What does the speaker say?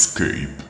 escape.